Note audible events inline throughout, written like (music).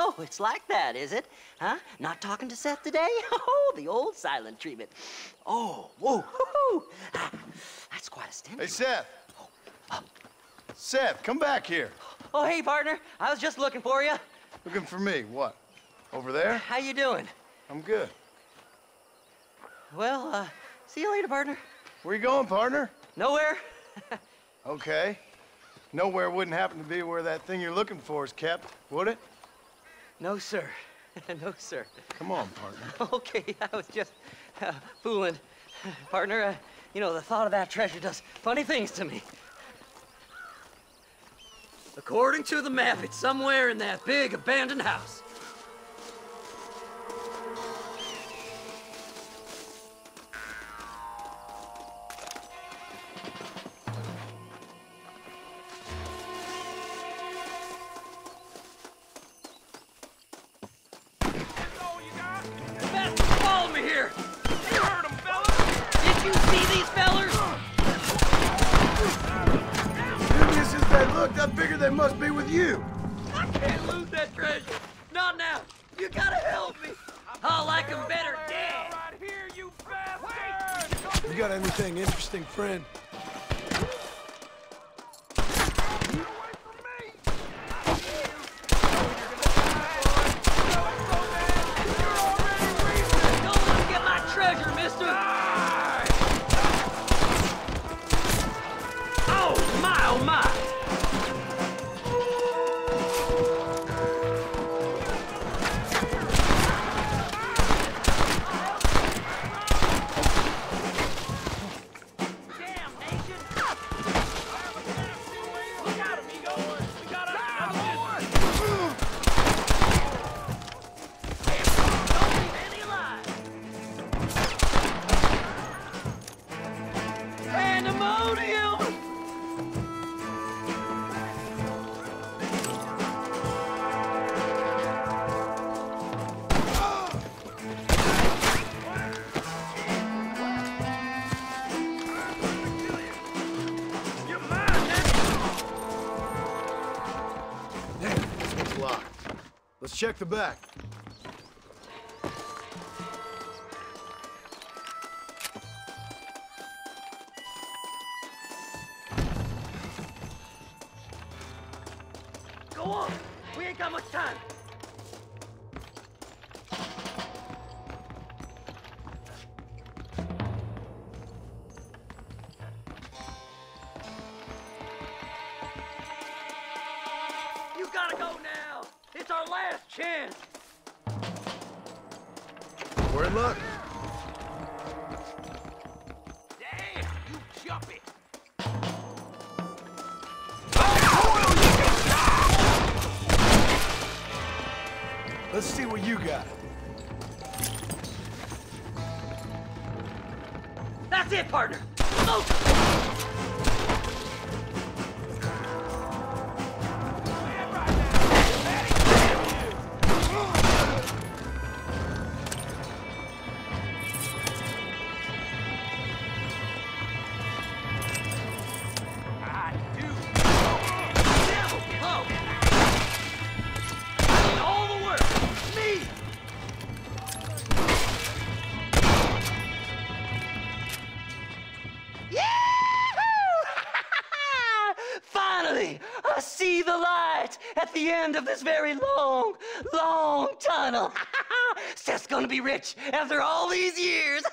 Oh, it's like that, is it? Huh? Not talking to Seth today? (laughs) Oh, the old silent treatment. Oh, whoa. Ah, That's quite a stint. Hey, Seth. Seth, come back here. Oh, hey, partner. I was just looking for you. Looking for me. What? Over there? How you doing? I'm good. Well, uh, see you later, partner. Where you going, partner? Nowhere? (laughs) Okay. Nowhere wouldn't happen to be where that thing you're looking for is kept, would it? No, sir. (laughs) no, sir. Come on, partner. (laughs) Okay, I was just uh, fooling. Partner, uh, you know, the thought of that treasure does funny things to me. According to the map, it's somewhere in that big abandoned house. They must be with you. I can't lose that treasure. Not now. You gotta help me. I'll like 'em better dead. Right here, You bastard! You got anything interesting, friend? Don't let 'em get my treasure, mister. Oh, my, oh, my. Locked. Let's check the back. Go on! We ain't got much time! You gotta go now! It's our last chance! We're in luck. Damn! You jump it! Let's see what you got. That's it, partner! Oh! At the end of this very long, long tunnel. (laughs) Seth's gonna be rich after all these years. (laughs)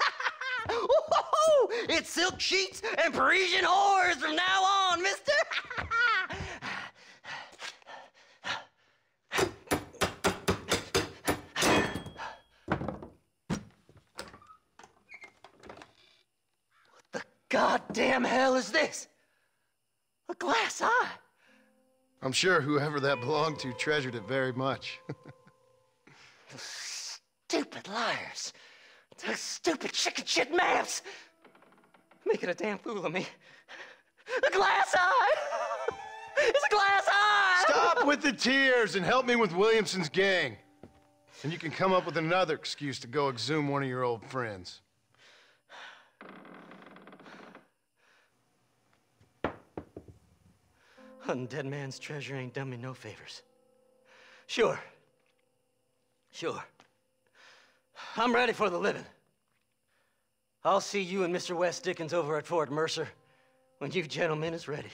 It's silk sheets and Parisian whores from now on, mister. (laughs) what the goddamn hell is this? A glass eye. I'm sure whoever that belonged to treasured it very much. Stupid liars. Those stupid chicken shit maps. Making a damn fool of me. A glass eye. It's a glass eye. Stop with the tears and help me with Williamson's gang. And you can come up with another excuse to go exhume one of your old friends. Hunting dead man's treasure ain't done me no favors. Sure, Sure. I'm ready for the living. I'll see you and Mr. West Dickens over at Fort Mercer when you gentlemen is ready.